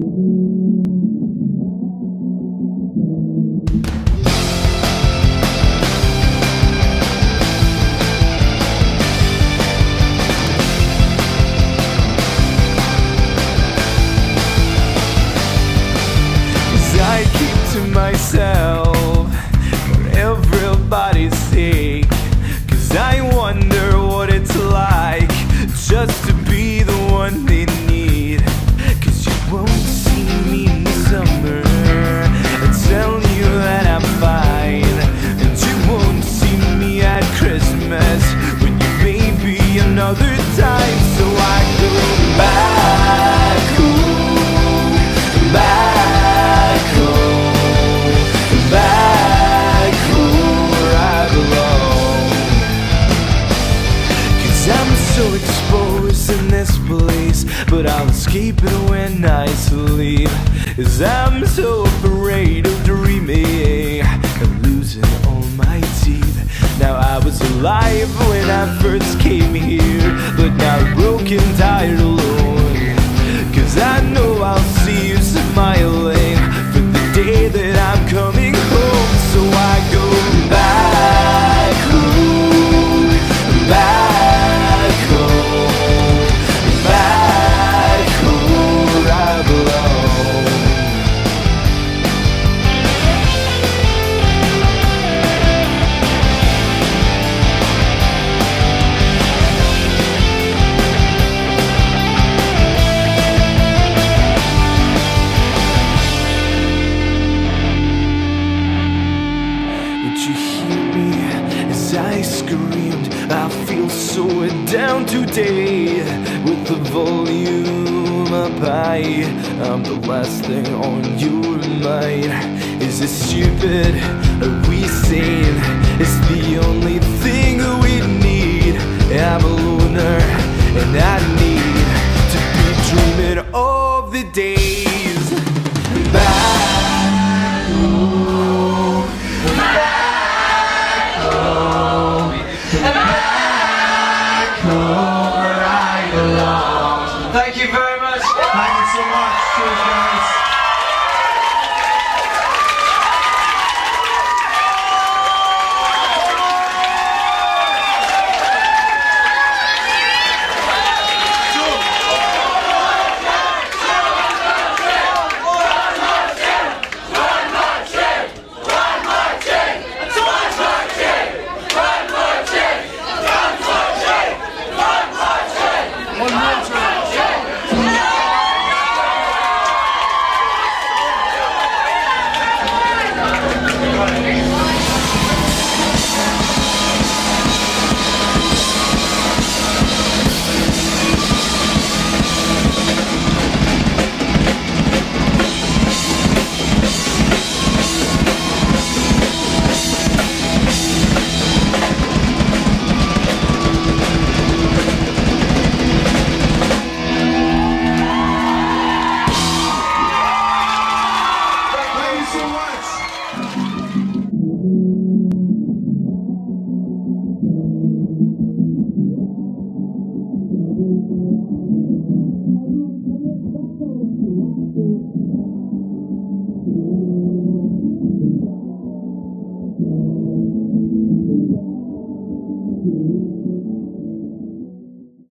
Cause escape it when I sleep Cause I'm so afraid of dreaming And losing all my teeth. Now I was alive when I first came here But now broken, tired, alone you hear me as I screamed? I feel so down today with the volume up high. I'm the last thing on your mind. Is it stupid? Are we sane? It's the only thing we need. I'm a loner and I need to be dreaming of the days Thank you very much. Thank you so much. Cheers, guys.